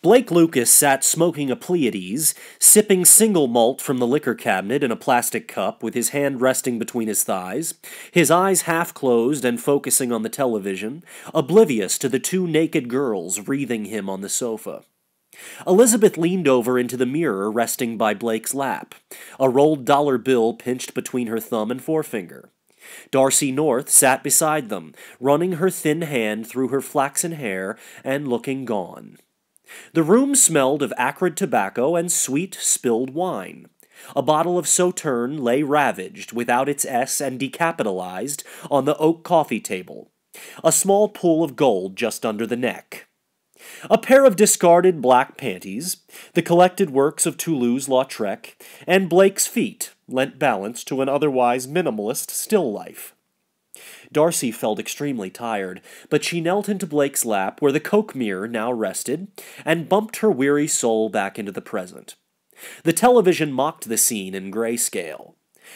Blake Lucas sat smoking a Pleiades, sipping single malt from the liquor cabinet in a plastic cup with his hand resting between his thighs, his eyes half closed and focusing on the television, oblivious to the two naked girls wreathing him on the sofa. Elizabeth leaned over into the mirror resting by Blake's lap, a rolled dollar bill pinched between her thumb and forefinger. Darcy North sat beside them, running her thin hand through her flaxen hair and looking gone. The room smelled of acrid tobacco and sweet spilled wine. A bottle of Sauterne lay ravaged, without its S and decapitalized, on the oak coffee table. A small pool of gold just under the neck. A pair of discarded black panties, the collected works of Toulouse-Lautrec, and Blake's feet lent balance to an otherwise minimalist still life. Darcy felt extremely tired, but she knelt into Blake's lap, where the Coke mirror now rested, and bumped her weary soul back into the present. The television mocked the scene in grayscale.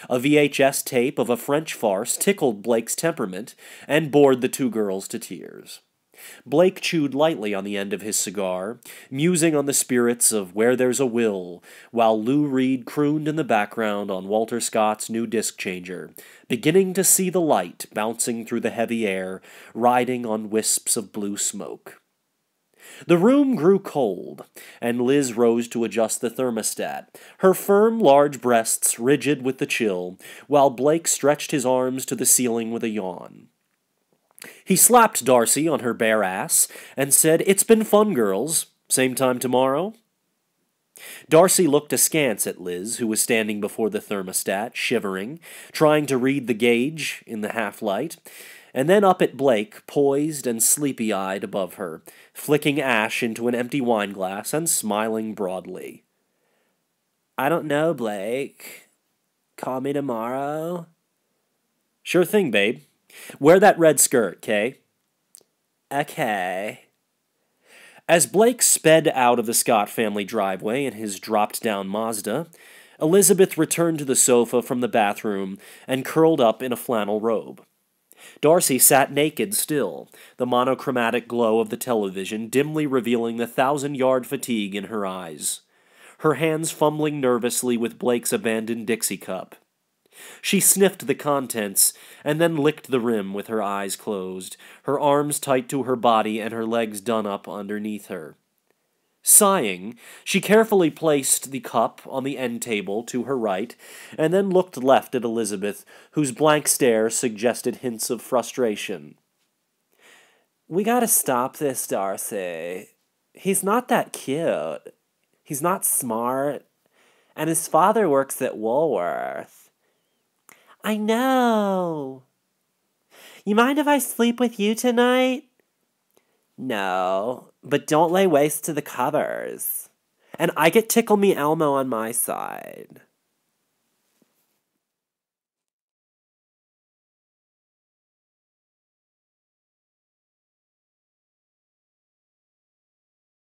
A VHS tape of a French farce tickled Blake's temperament and bored the two girls to tears. Blake chewed lightly on the end of his cigar, musing on the spirits of Where There's a Will, while Lou Reed crooned in the background on Walter Scott's new disc changer, beginning to see the light bouncing through the heavy air, riding on wisps of blue smoke. The room grew cold, and Liz rose to adjust the thermostat, her firm, large breasts rigid with the chill, while Blake stretched his arms to the ceiling with a yawn. He slapped Darcy on her bare ass and said, It's been fun, girls. Same time tomorrow? Darcy looked askance at Liz, who was standing before the thermostat, shivering, trying to read the gauge in the half light, and then up at Blake, poised and sleepy eyed above her, flicking ash into an empty wine glass and smiling broadly. I don't know, Blake. Call me tomorrow. Sure thing, babe. Wear that red skirt, Kay. Okay. As Blake sped out of the Scott family driveway in his dropped down Mazda, Elizabeth returned to the sofa from the bathroom and curled up in a flannel robe. Darcy sat naked still, the monochromatic glow of the television dimly revealing the thousand yard fatigue in her eyes, her hands fumbling nervously with Blake's abandoned Dixie cup. She sniffed the contents and then licked the rim with her eyes closed, her arms tight to her body and her legs done up underneath her. Sighing, she carefully placed the cup on the end table to her right, and then looked left at Elizabeth, whose blank stare suggested hints of frustration. We gotta stop this, Darcy. He's not that cute. He's not smart. And his father works at Woolworth. I know. You mind if I sleep with you tonight? No, but don't lay waste to the covers. And I get Tickle Me Elmo on my side.